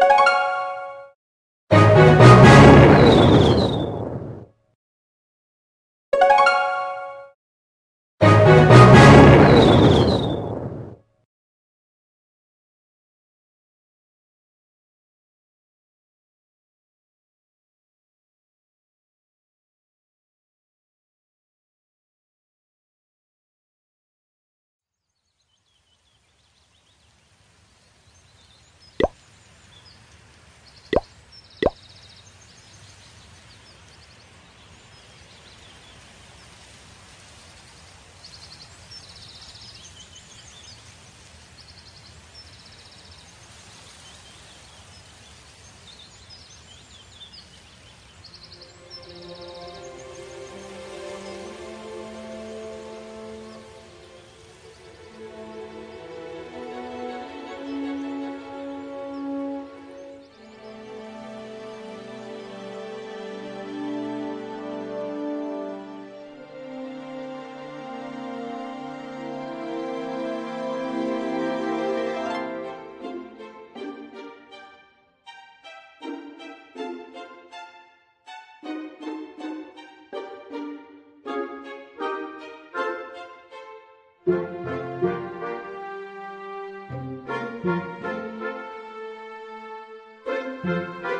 you Thank you.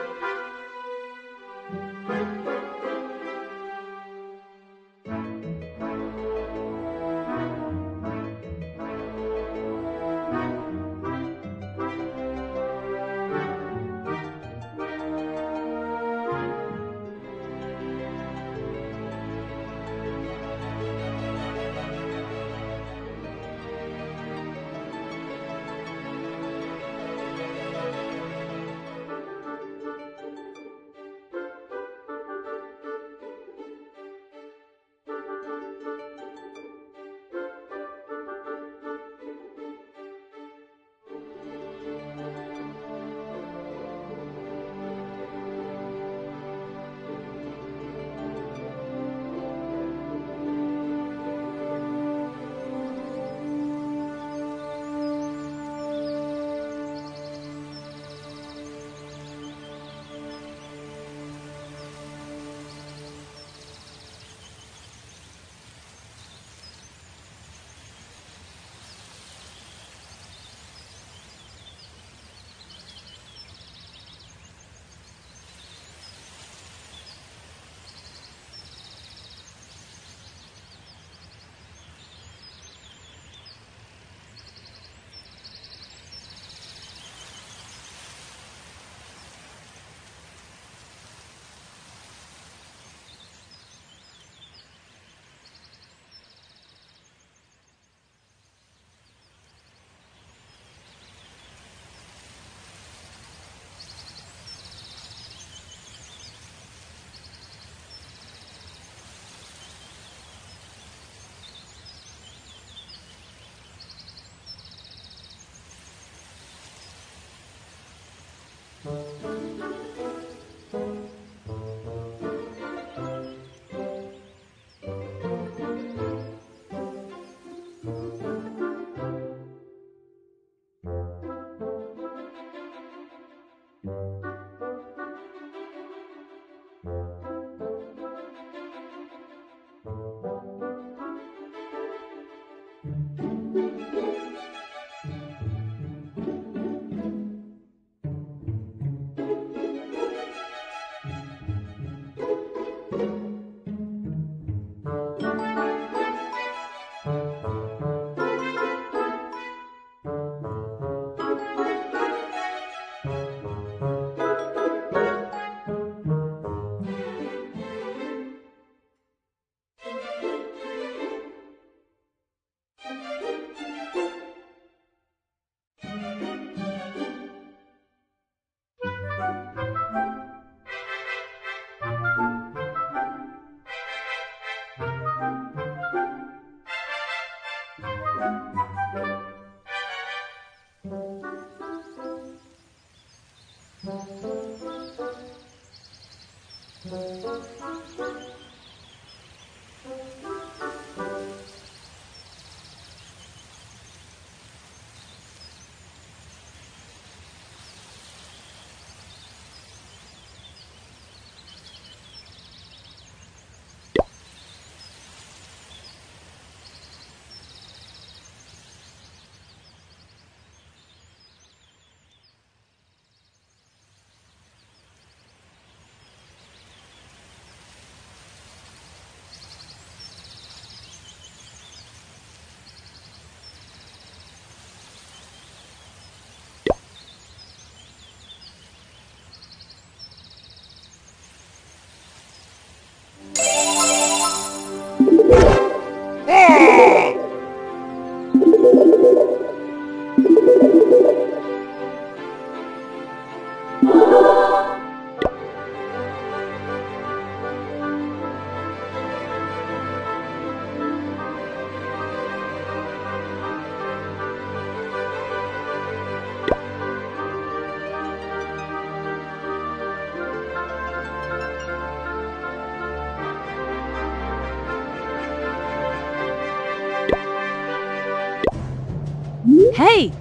Hey!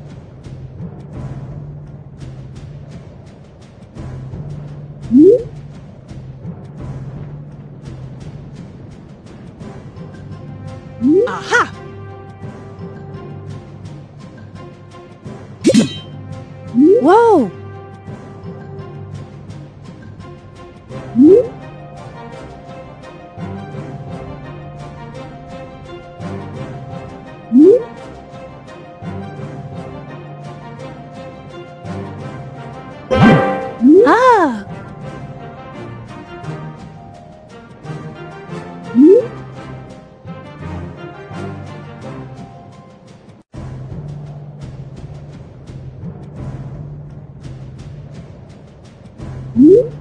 Aha! Whoa! Mm-hmm.